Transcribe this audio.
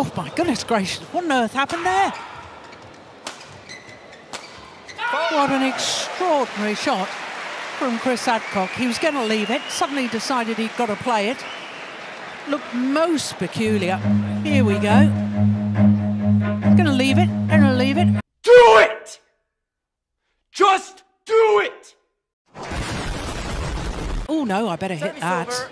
Oh my goodness gracious, what on earth happened there? What an extraordinary shot from Chris Adcock. He was going to leave it, suddenly decided he'd got to play it. Looked most peculiar. Here we go. Going to leave it, going to leave it. Do it! Just do it! Oh no, I better hit that.